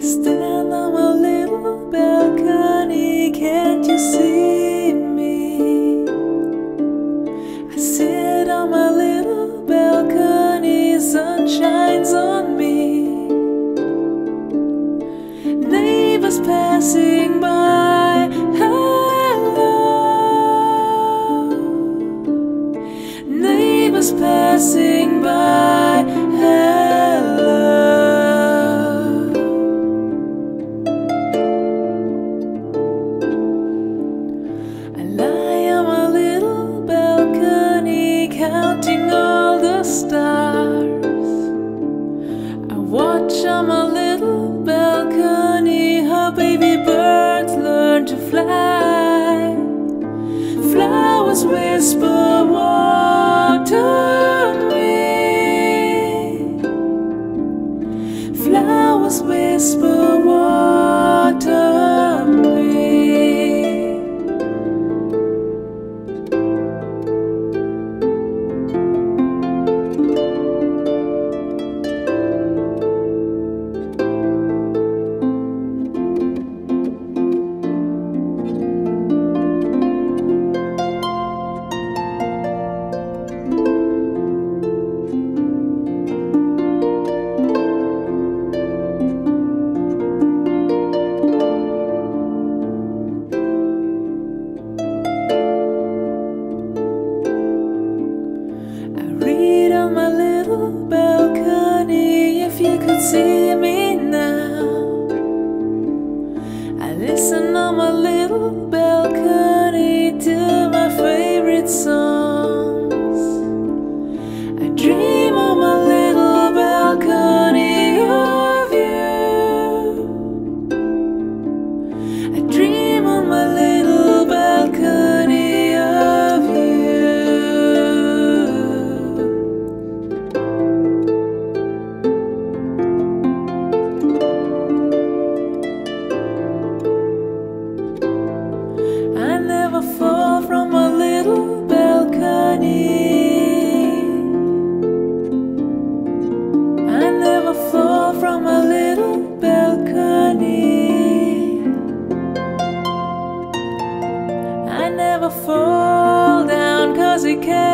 Stand on my little balcony, can't you see I lie on my little balcony, counting all the stars. I watch on my little balcony how baby birds learn to fly. Flowers whisper water me. Flowers whisper see from a little balcony. I never fall down cause it carries